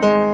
Know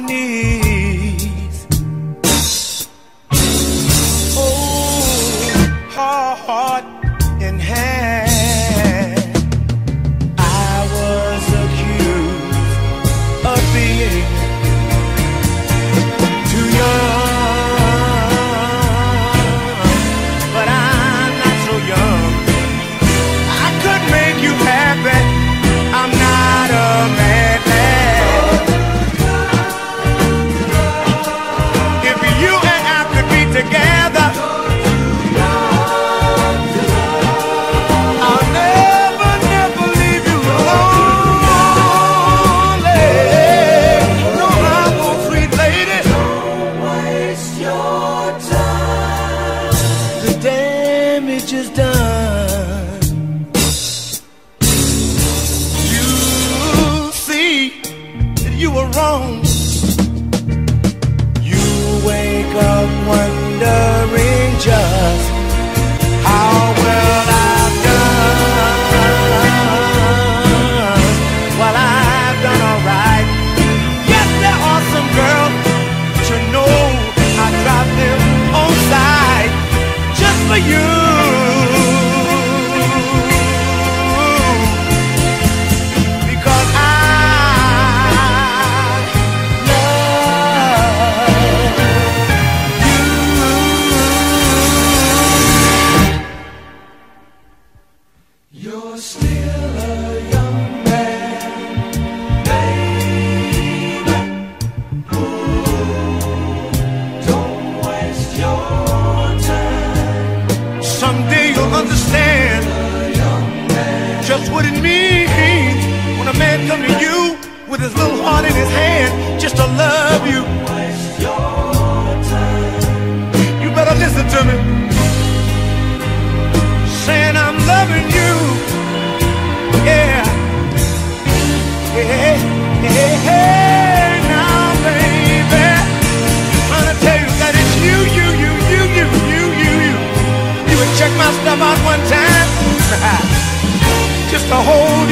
你。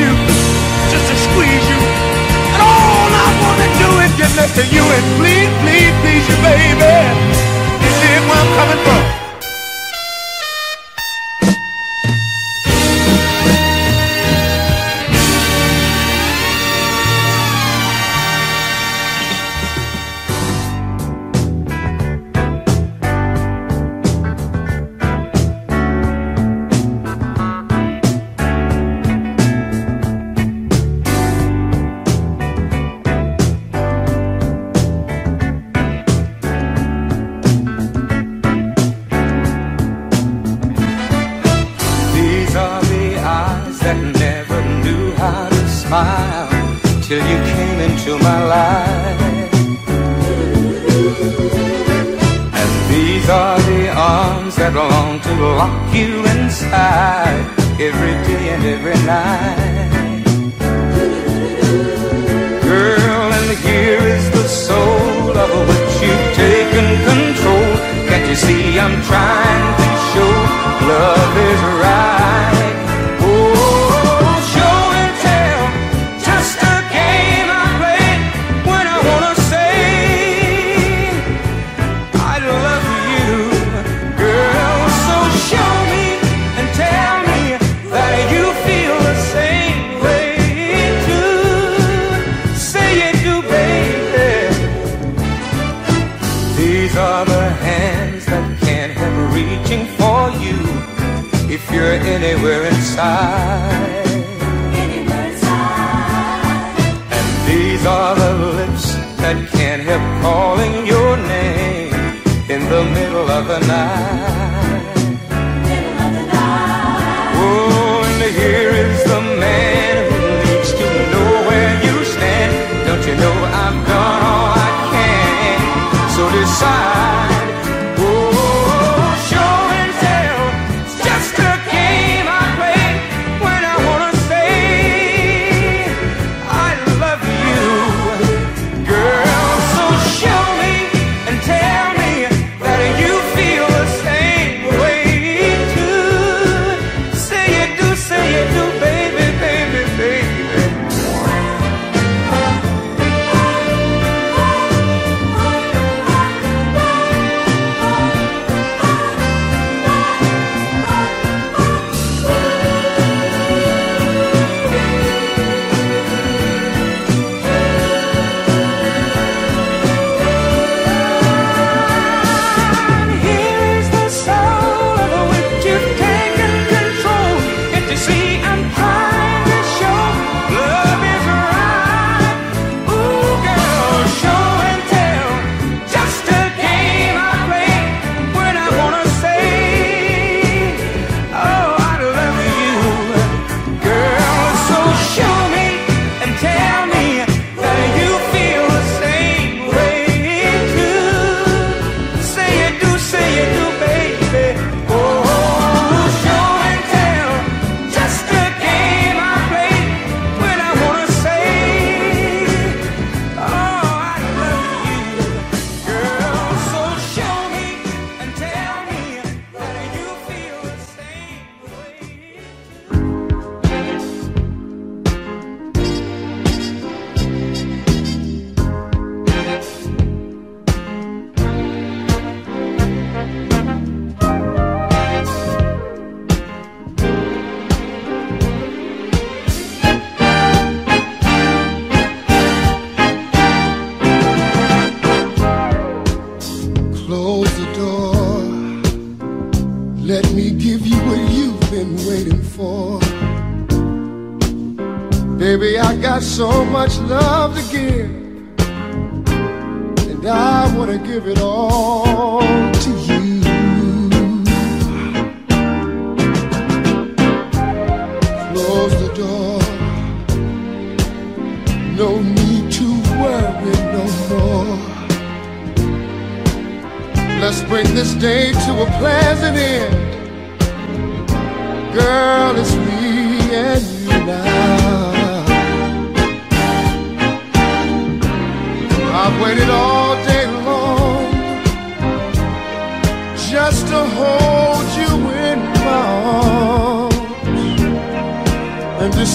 you, just to squeeze you. And all I wanna do is get next to you and please, please, please you, baby. You see where I'm coming from?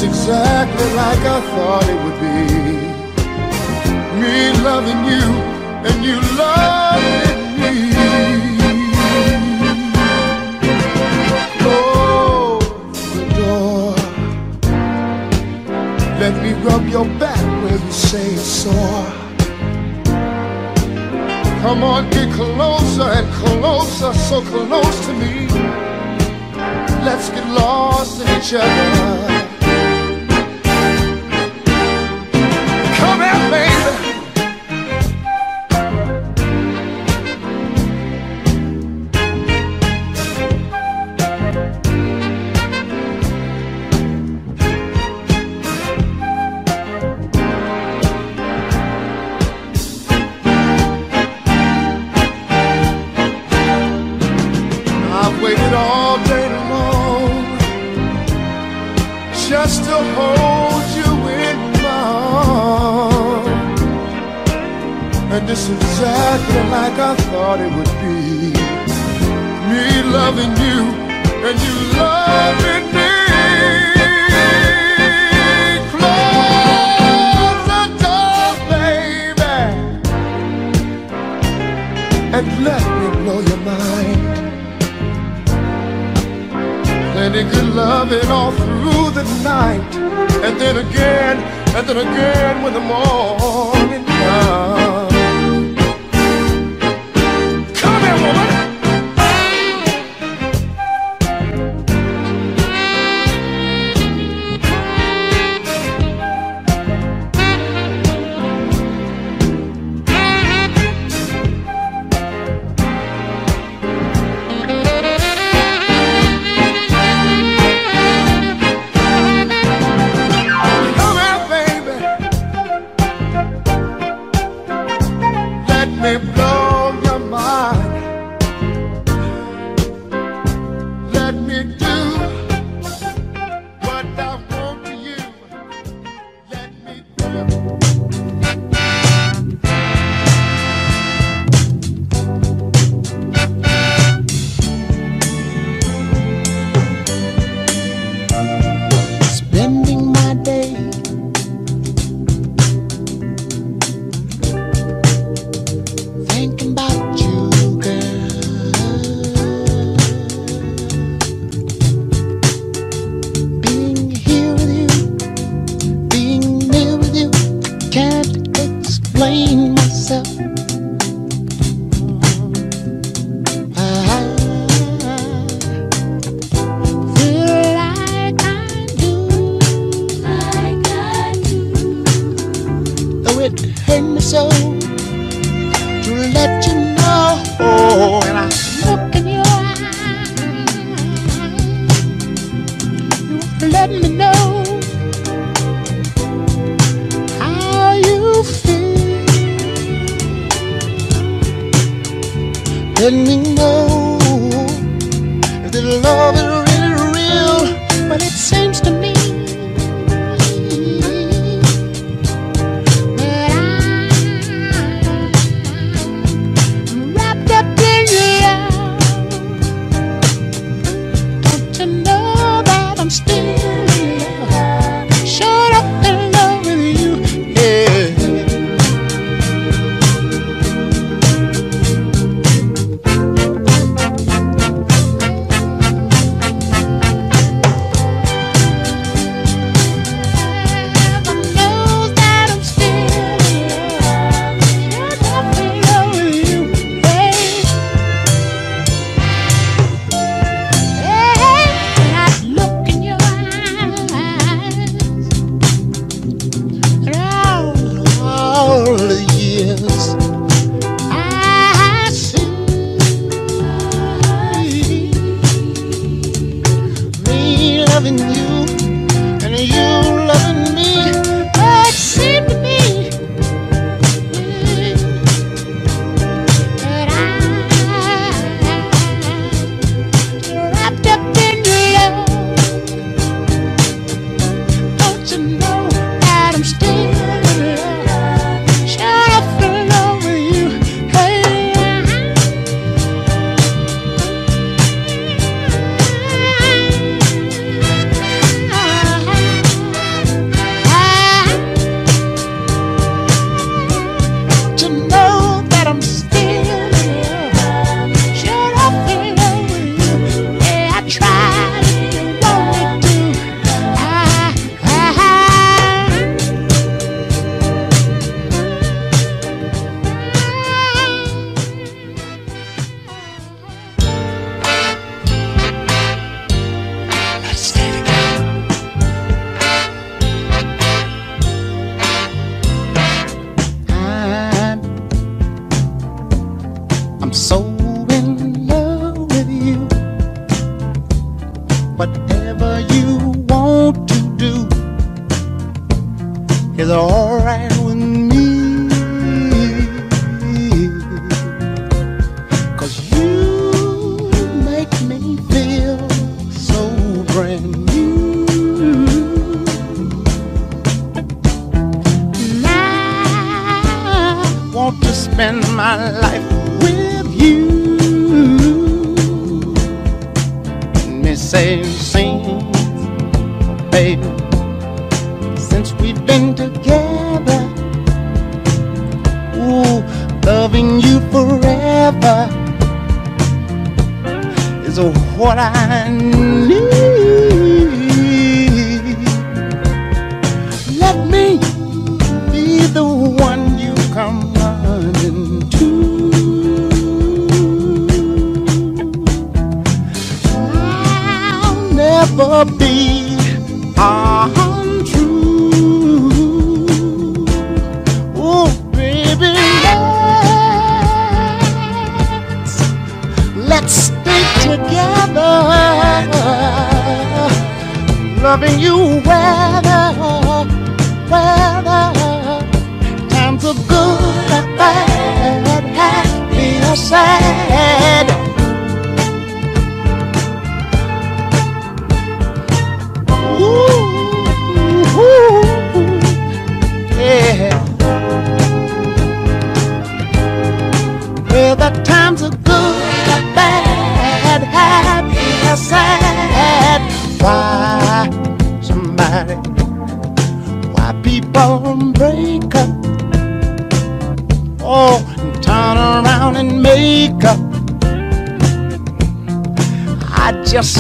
exactly like I thought it would be. Me loving you and you loving me. Oh, door. Let me rub your back where you say it's sore. Come on, get closer and closer, so close to me. Let's get lost in each other.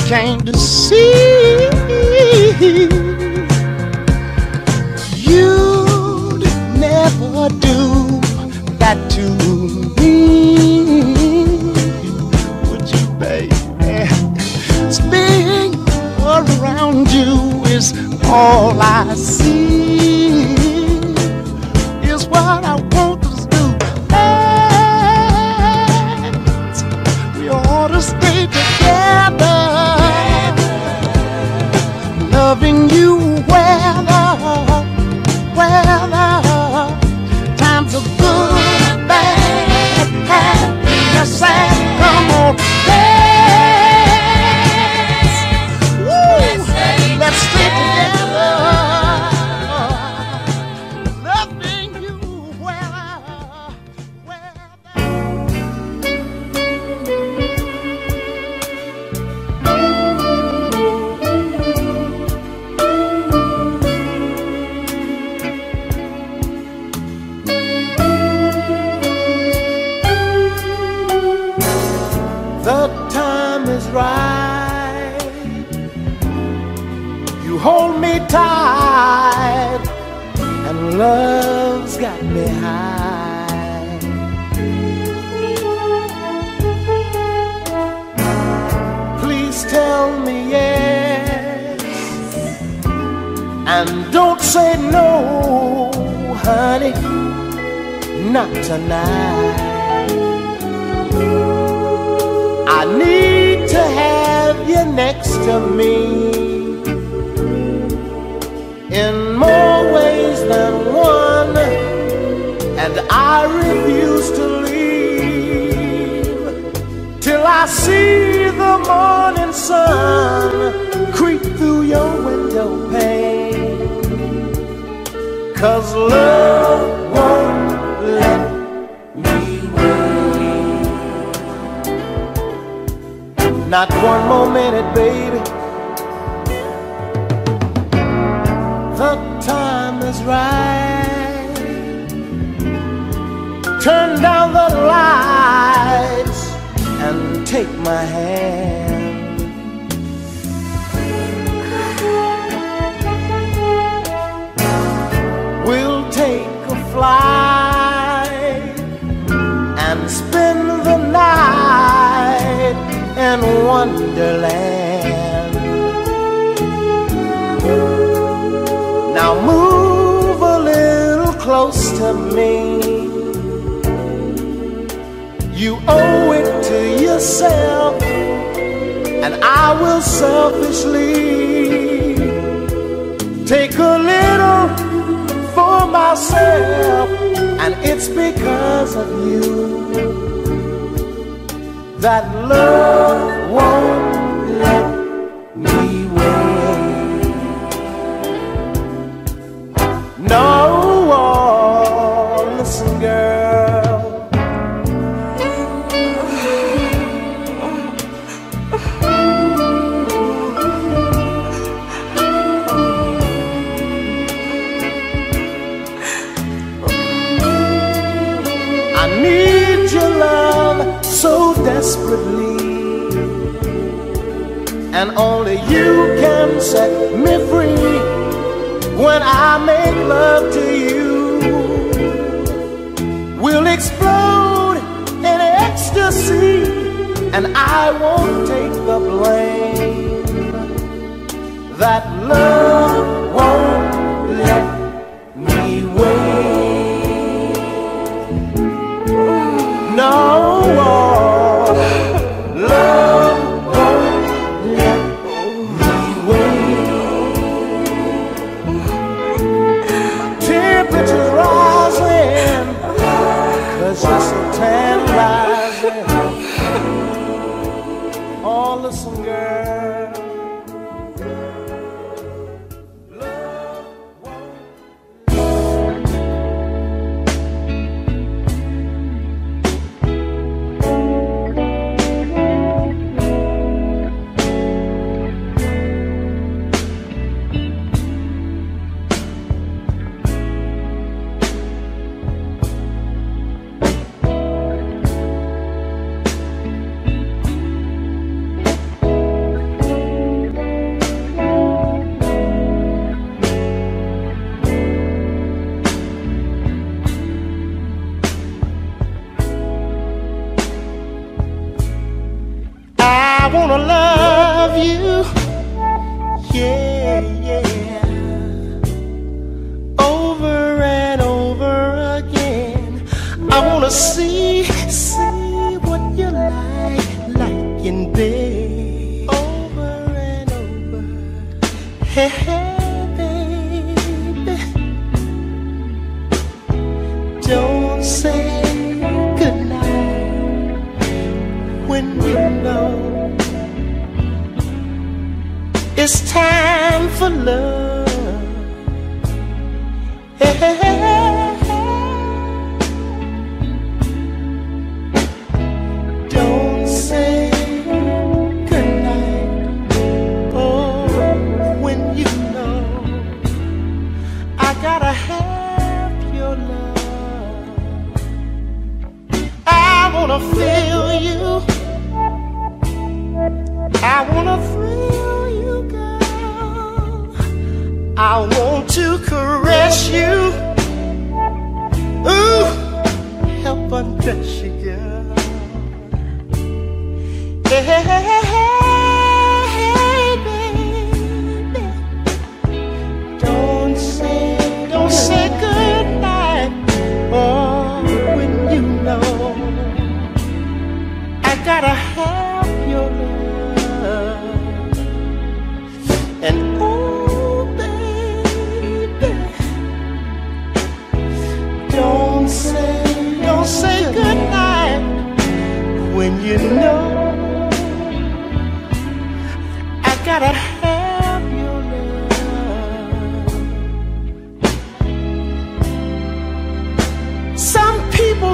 Came to see Cause love won't let me wait. Not one more minute, baby. The time is right. Turn down the lights and take my hand. fly and spend the night in Wonderland. Now move a little close to me. You owe it to yourself, and I will selfishly take a little myself, and it's because of you that love won't. love to you will explode in ecstasy, and I won't take the blame. That love.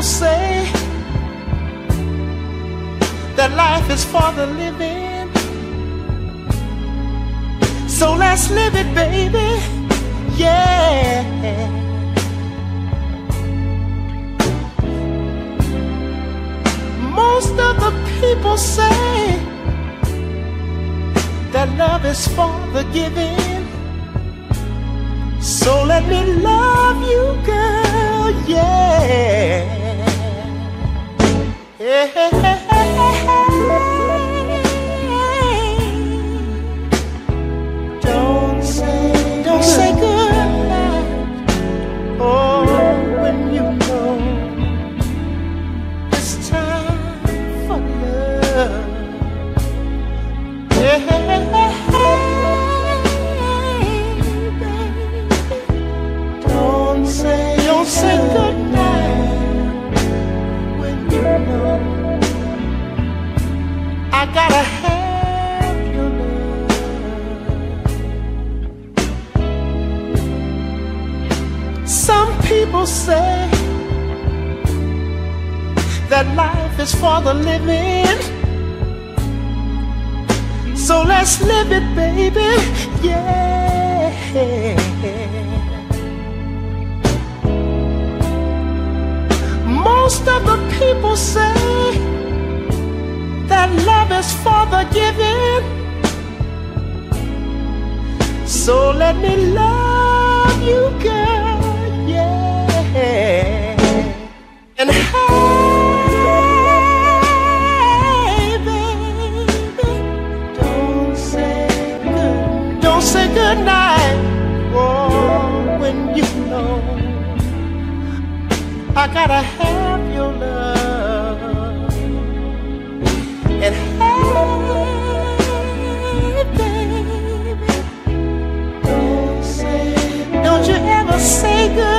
people say that life is for the living. So let's live it, baby. Yeah. Most of the people say that love is for the giving. So let me love you, girl. Yeah. Hey, hey, hey. that life is for the living. So let's live it, baby. Yeah. Most of the people say that love is for the giving. So let me love you, girl. Yeah. And how? I gotta have your love and hey, baby, don't you ever say goodbye.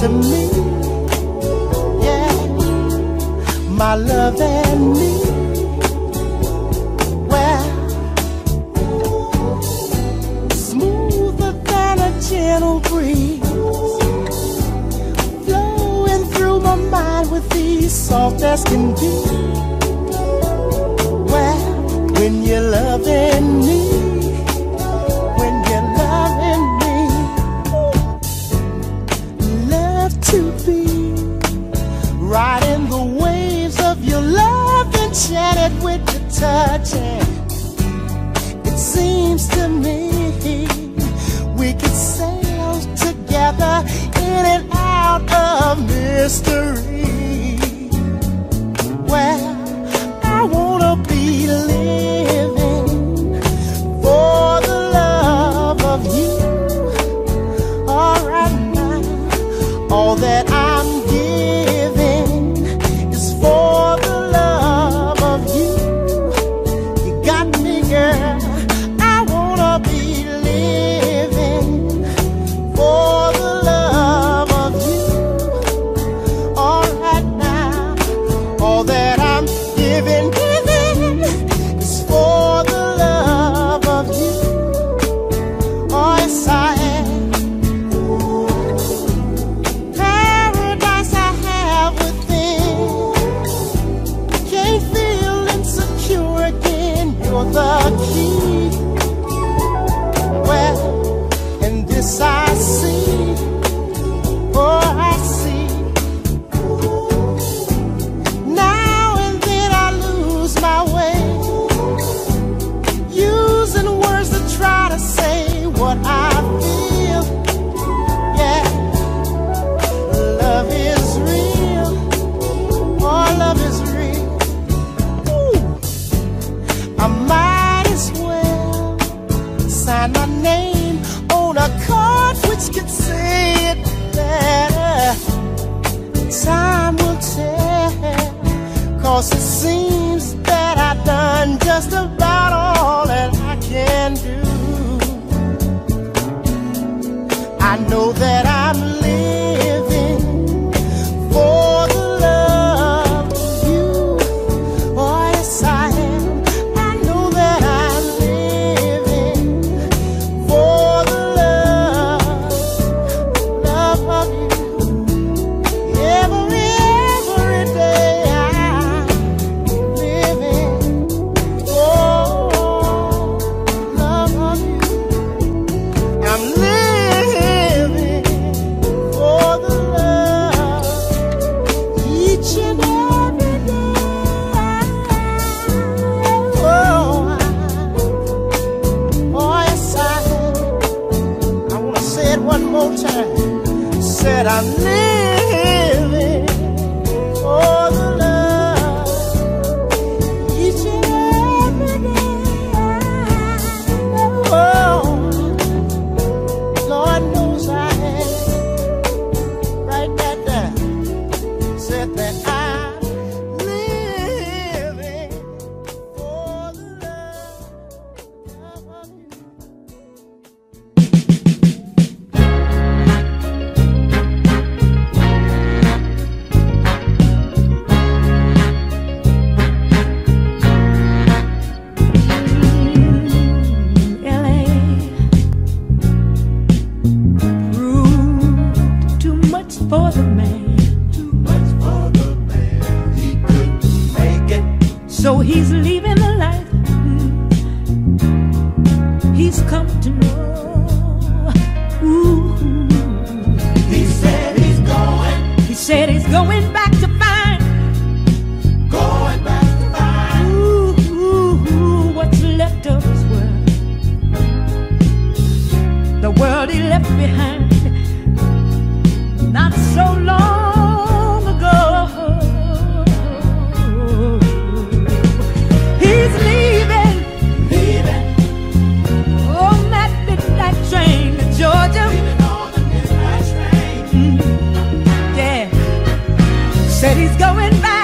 to me. Yeah, my love and me. Well, smoother than a gentle breeze, flowing through my mind with ease, soft as can be. Well, when you're loving me. touching. It seems to me we could sail together in and out of mystery. Cause it seems that I've done just about all that I can do. I know that I'm Said he's going back.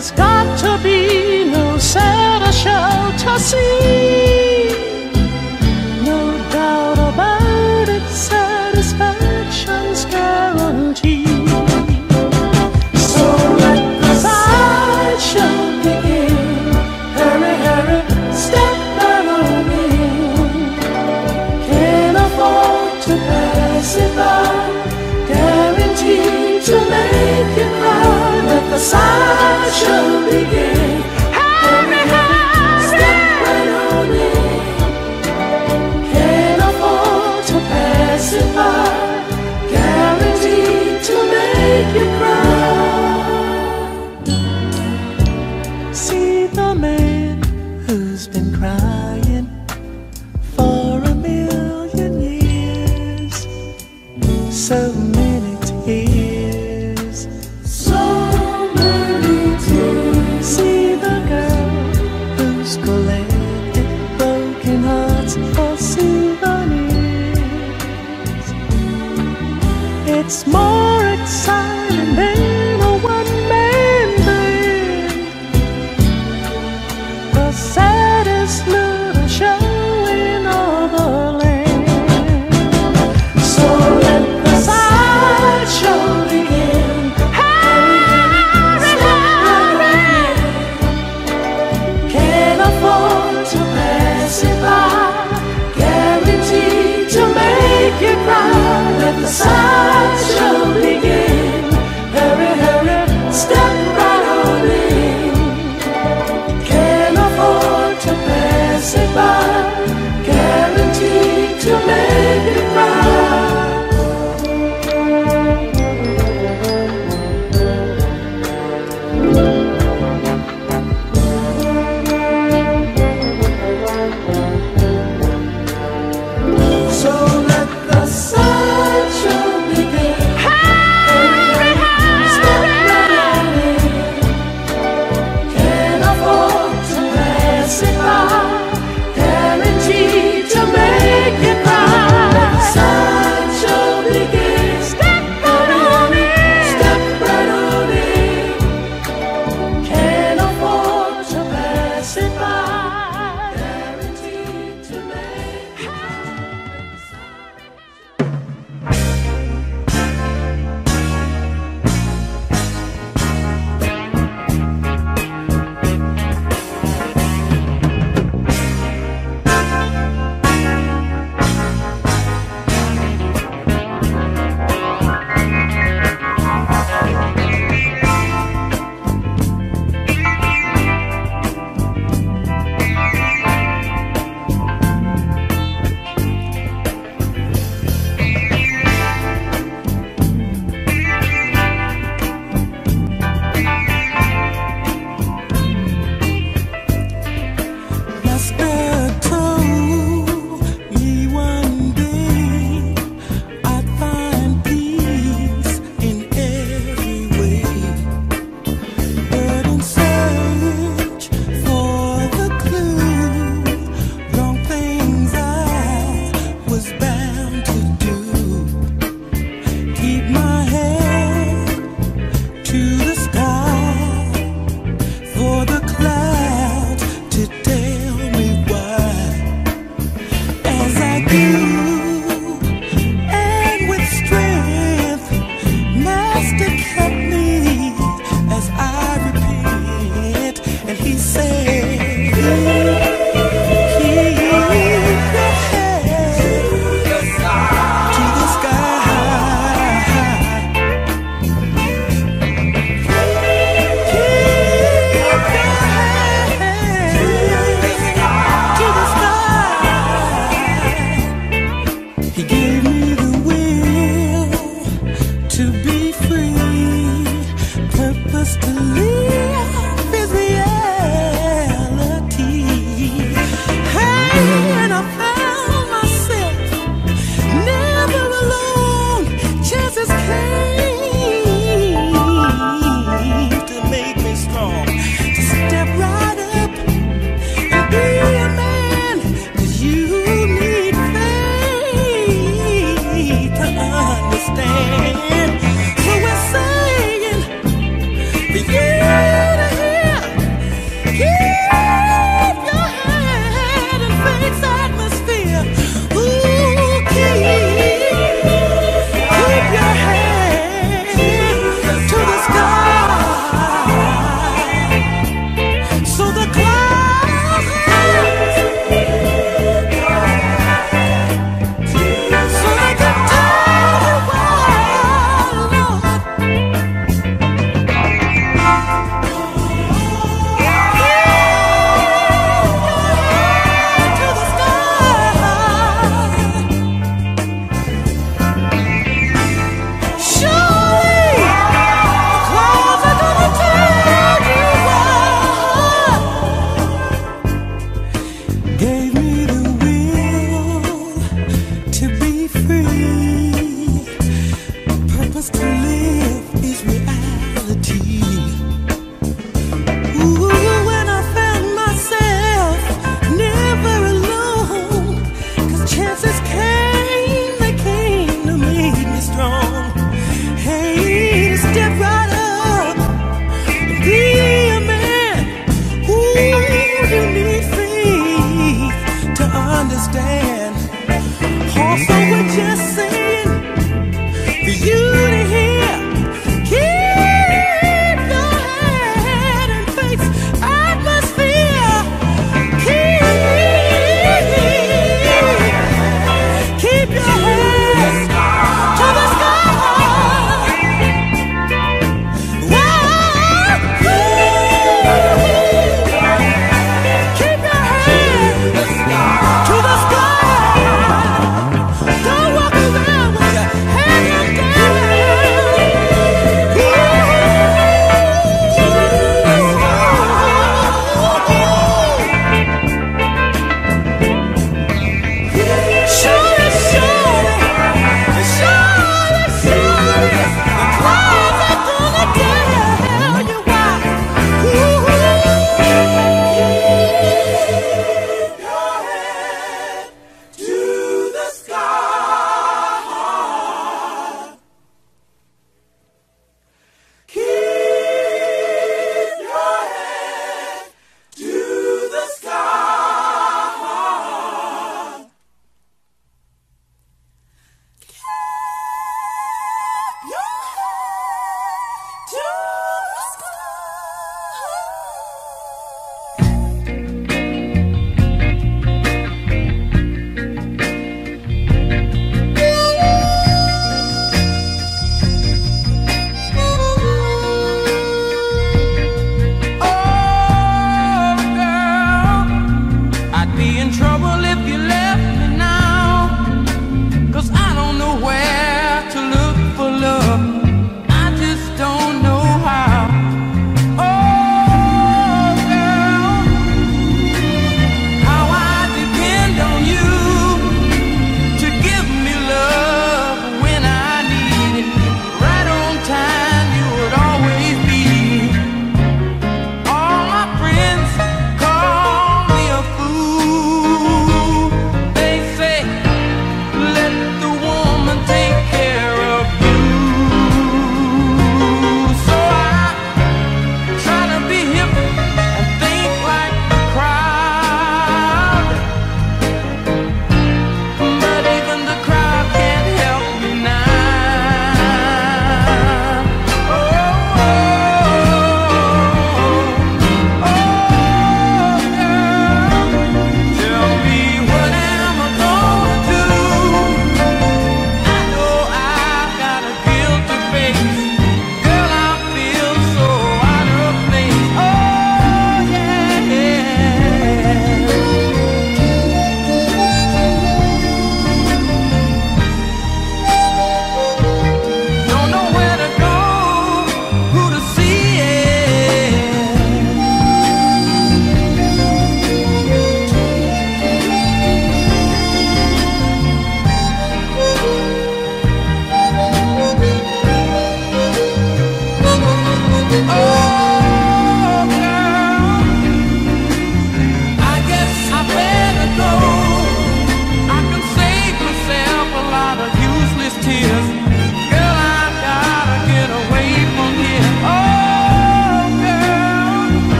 There's got to be no sadder show to see. No doubt about it, satisfaction's guaranteed. So let the side begin. Hurry, hurry, step right on in. Can't afford to pass it by. Guaranteed to make it right. Let the side show.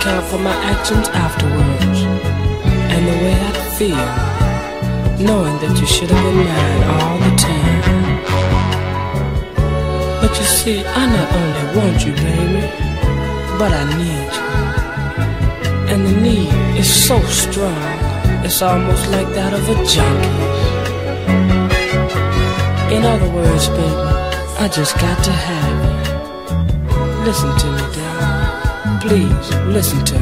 Account for my actions afterwards. And the way I'd feel, knowing that you should have been mine all the time. But you see, I not only want you, baby, but I need you. And the need is so strong, it's almost like that of a junkie. In other words, baby, I just got to have you. Listen to me. Please, listen to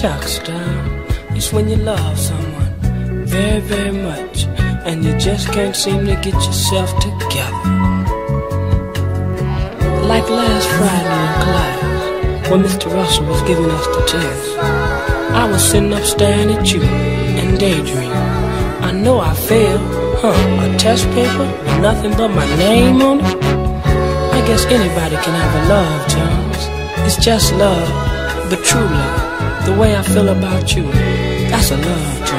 Shucks, darling. It's when you love someone very, very much and you just can't seem to get yourself together. Like last Friday in class, when Mr. Russell was giving us the test, I was sitting up staring at you and daydreaming. I know I failed, huh? A test paper nothing but my name on it? I guess anybody can have a love, Jones. It's just love, but true love. The way I feel about you, that's a love,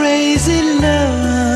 crazy love.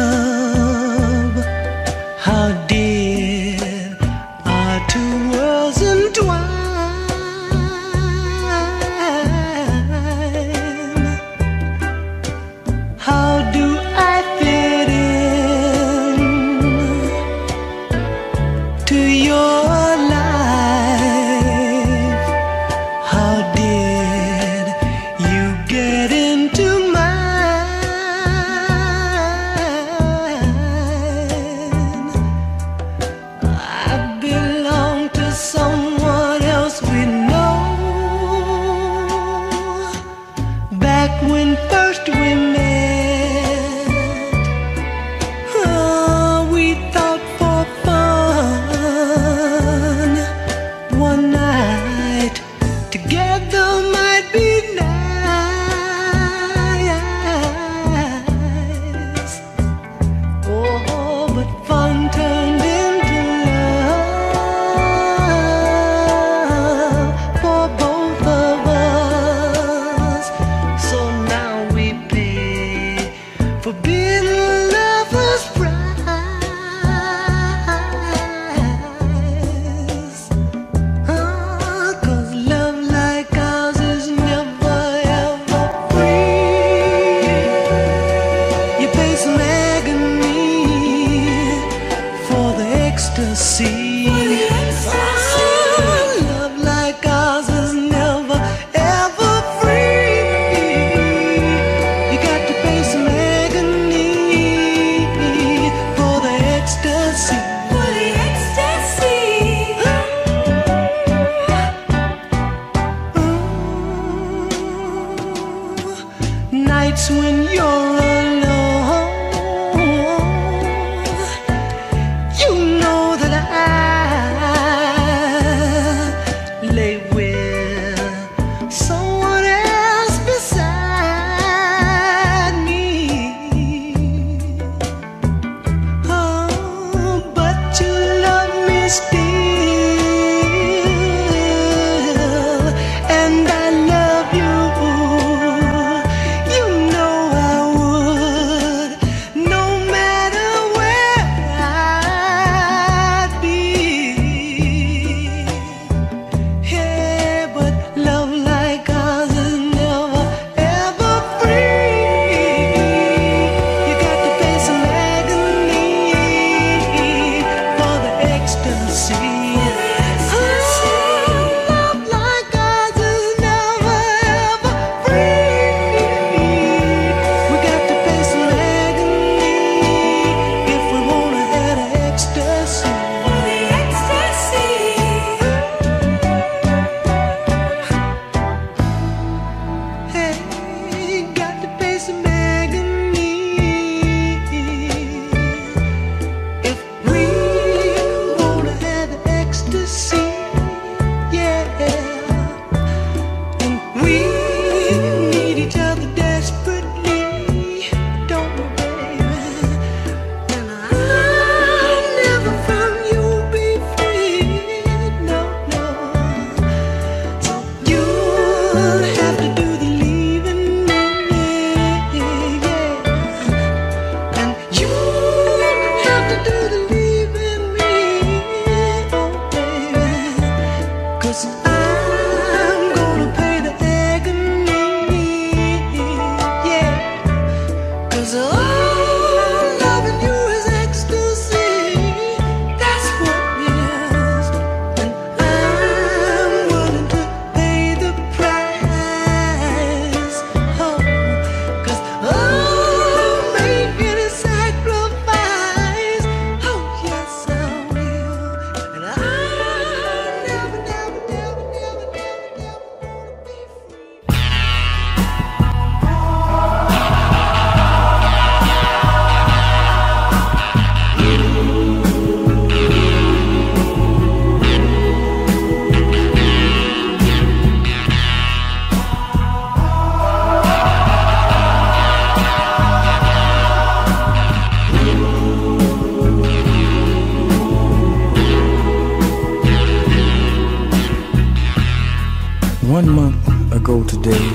ago today,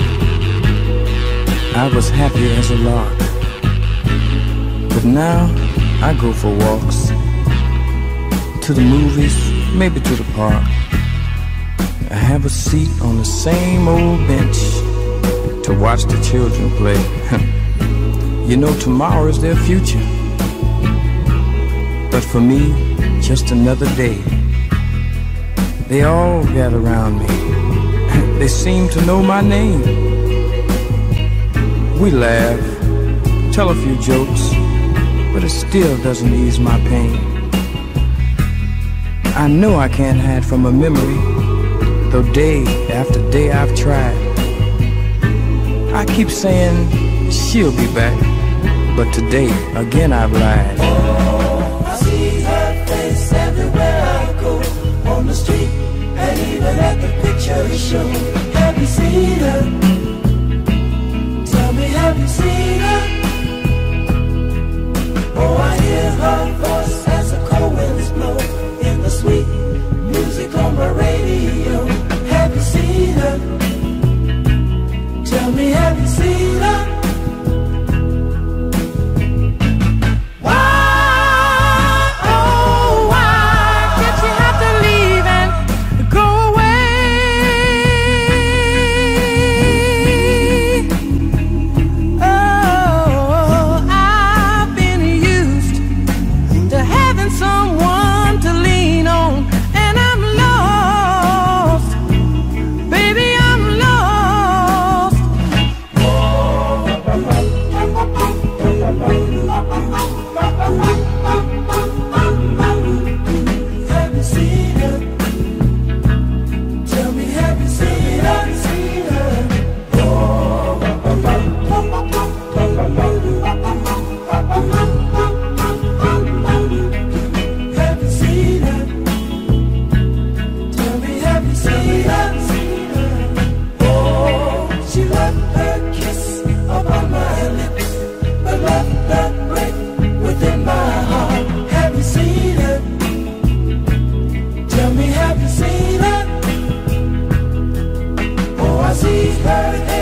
I was happy as a lark. But now I go for walks, to the movies, maybe to the park. I have a seat on the same old bench to watch the children play. you know, tomorrow is their future. But for me, just another day. They all gather around me they seem to know my name. We laugh, tell a few jokes, but it still doesn't ease my pain. I know I can't hide from a memory, though day after day I've tried. I keep saying she'll be back, but today again I've lied. Have you seen her? Tell me, have you seen her? Oh, I hear her voice as the in the sweet music on my radio. Have you seen her? Tell me, birthday.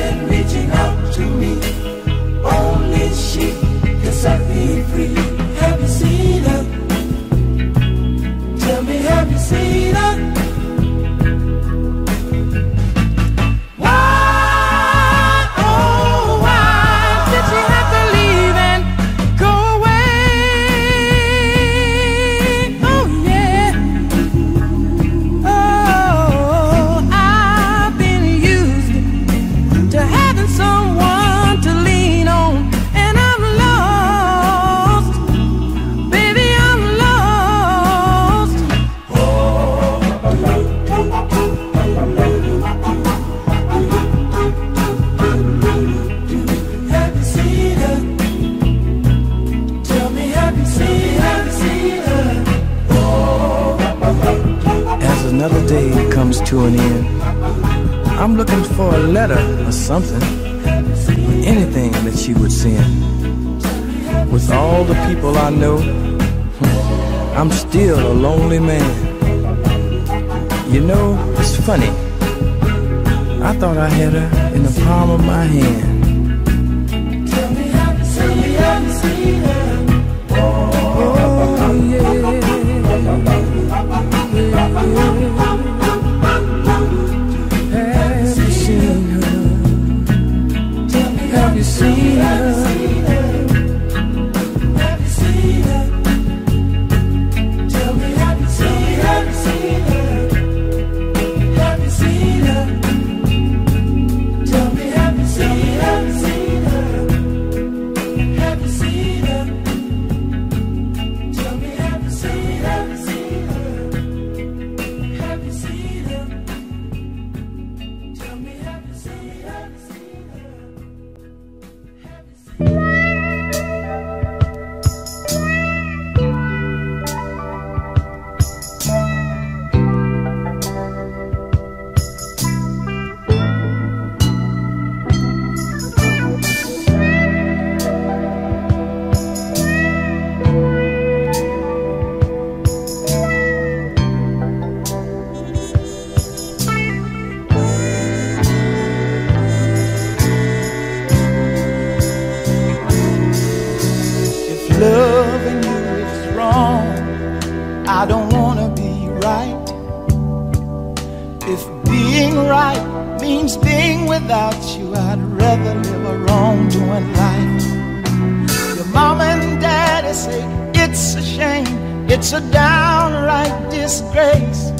It's a downright disgrace.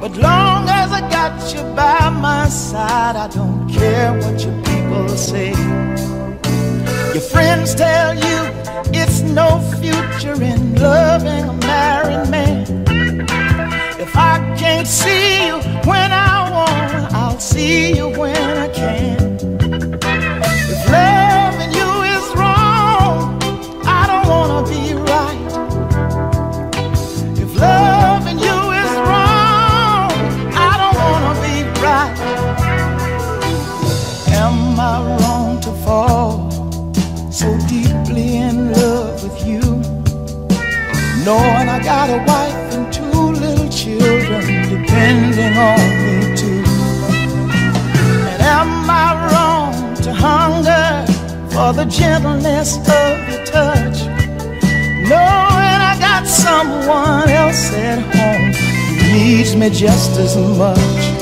But long as I got you by my side, I don't care what your people say. Your friends tell you it's no future in loving a married man. If I can't see you when I want, I'll see you when I can. If for the gentleness of your touch. Knowing I got someone else at home who needs me just as much.